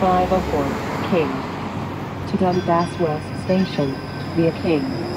504, King. To Dundas West Station, via King.